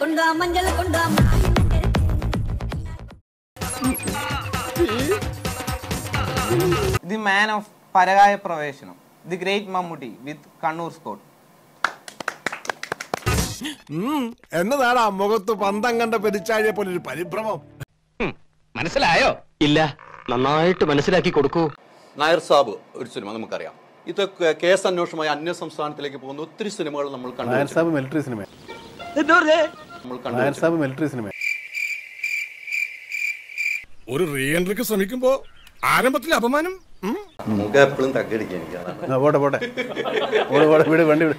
കൊണ്ടുവാ മഞ്ഞൾ കൊണ്ടുവാ ദി മാൻ ഓഫ് പരകായ പ്രവേശനം. The great Mammootty with Kannur squad എന്നതാടാ മുഖത്ത് പന്തം കണ്ട പെരിച്ചാഴിയെ പോലെ ഒരു പരിഭ്രമം മനസ്സിലായോ? ഇല്ല നന്നായിട്ട് മനസ്സിലാക്കി കൊടുക്കൂ. നായർ സാബ് ഒരു സിനിമ നമുക്കറിയാം. ഇതൊക്കെ കേസ് അന്വേഷണമായി അന്യ സംസ്ഥാനത്തിലേക്ക് പോകുന്ന ഒത്തിരി സിനിമകൾ നമ്മൾ കണ്ടു Nair Saab military cinema military cinema ഒരു റീഎൻട്രിക്ക് ശ്രമിക്കുമ്പോ ആരംഭത്തിൽ അപമാനം? ഉം. നമുക്ക് എപ്പോഴും തക്കടിക്കാൻ എനിക്ക് അതാണ്. ആ, പോട്ടെ പോട്ടെ. പോട്ടെ വിട് വണ്ടി വിട്.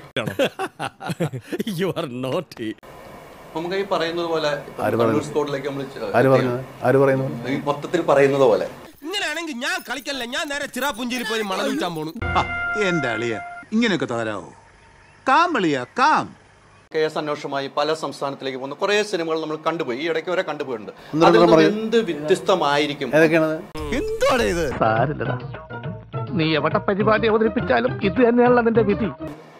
യു ആർ നോട്ട് നമുക്ക് ഈ പറയുന്നത് പോലെ സ്കോട്ടിലേക്ക് നമ്മൾ ചെ- ആര് പറഞ്ഞത് ആര് പറയുന്നു? ഈ മൊത്തത്തിൽ പറയുന്നത് പോലെ. ഇങ്ങനെയാണെങ്കിൽ ഞാൻ കളിക്കല്ല? ഞാൻ നേരെ ചിറാപുഞ്ചിയിൽ പോയി മണൽ വിൽക്കാൻ പോണു എന്റെ അളിയ ഇങ്ങനെയൊക്കെ തകരാവോ? കാം അളിയ കാം. കേസ് അന്വേഷണമായി പല സംസ്ഥാനത്തിലേക്ക് പോകുന്ന. കുറെ സിനിമകൾ നമ്മൾ കണ്ടുപോയി. ഈ ഇടയ്ക്ക് വരെ കണ്ടുപോയിട്ടുണ്ട്. അതിൽ നിന്ന് എന്ത് വ്യത്യസ്തമായിരിക്കും? നീ എവിടെ പരിപാടി അവതരിപ്പിച്ചാലും ഇത് തന്നെയാണ് അതിന്റെ വിധി.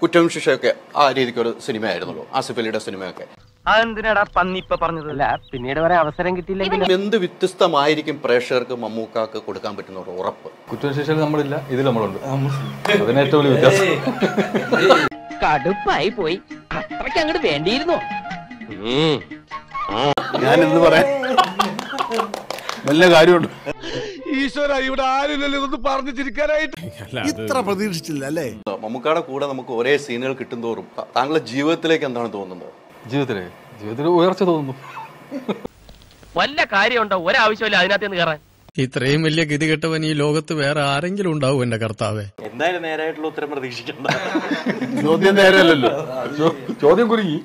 കുറ്റവും ശിക്ഷയൊക്കെ ആ രീതിക്ക് ഒരു സിനിമയായിരുന്നല്ലോ ആസിഫ് അലിയുടെ സിനിമയൊക്കെ. അതെന്തിനാടാ പന്നി ഇപ്പൊ പറഞ്ഞത്? അല്ല പിന്നീട് വരെ അവസരം കിട്ടിയില്ലെങ്കിൽ എന്ത് വ്യത്യസ്തമായിരിക്കും പ്രേക്ഷകർക്ക് മമ്മൂക്കാക്ക് കൊടുക്കാൻ പറ്റുന്ന ഒരു ഉറപ്പ്? കുറ്റവിശേഷം നമ്മളില്ല. ഇതിൽ നമ്മളുണ്ട്. അതിന് ഏറ്റവും വലിയ വ്യത്യാസം. കടുപ്പായി പോയി. അത്രയ്ക്ക് അങ്ങോട്ട് വേണ്ടിയിരുന്നു ഞാൻ എന്ത് പറയാൻ വല്ല കാര്യമുണ്ട്. ഈശ്വര ഇവിടെ ആരില്ലല്ലോ ഇതൊന്ന് പറഞ്ഞു ചിരിക്കാനായിട്ട് ഇത്ര പ്രതീക്ഷിച്ചില്ല അല്ലേ? മമ്മൂക്കാടെ കൂടെ നമുക്ക് ഒരേ സീനുകൾ കിട്ടും തോറും. താങ്കളുടെ ജീവിതത്തിലേക്ക് എന്താണ് തോന്നുന്നത്? ജീവിതത്തിലെ? ജീവിതത്തിൽ ഉയർച്ച തോന്നുന്നു. വല്ല കാര്യമുണ്ടോ? ഒരാവശ്യമില്ല അതിനകത്ത് നിന്ന് കയറാൻ. ഇത്രയും വലിയ ഗതികെട്ടവൻ ഈ ലോകത്ത് വേറെ ആരെങ്കിലും ഉണ്ടാവും എന്റെ കർത്താവേ. എന്തായാലും നേരായിട്ടുള്ള ഉത്തരം പ്രതീക്ഷിക്കണ്ട. ചോദ്യം നേരല്ലോ ചോദ്യം കുരുങ്ങി.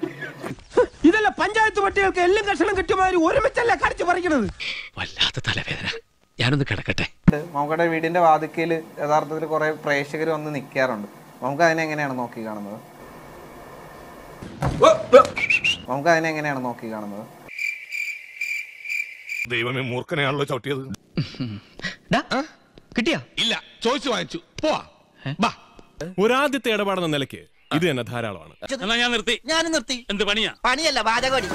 ഇതല്ല പഞ്ചായത്ത് പട്ടികൾക്ക് എല്ലാം കഷണം കിട്ടുമാതിരി ഒരുമിച്ചല്ല കടിച്ചു പറിക്കണത്? വല്ലാത്ത തലവേദന. ഞാനൊന്ന് കിടക്കട്ടെ. നമുക്കടെ വീടിന്റെ വാതിക്കയിൽ യഥാർത്ഥത്തിൽ കുറെ പ്രേക്ഷകർ വന്ന് നിൽക്കാറുണ്ട് നമുക്ക് അതിനെ എങ്ങനെയാണ് നോക്കി കാണുന്നത്? നമുക്ക് അതിനെ എങ്ങനെയാണ് നോക്കി കാണുന്നത്? ദൈവമേ മൂർഖനെയാണല്ലോ ചവിട്ടിയത്. കിട്ടിയാ? ഇല്ല ചോദിച്ചു വാങ്ങിച്ചു. പോവാ. ബാ. ഒരാദ്യത്തെ ഇടപാടെന്ന നിലയ്ക്ക് ഇത് തന്നെ ധാരാളമാണ്. എന്നാ ഞാൻ നിർത്തി. ഞാനും നിർത്തി. എന്ത് പണിയാ? പണിയല്ല വാചകോടി.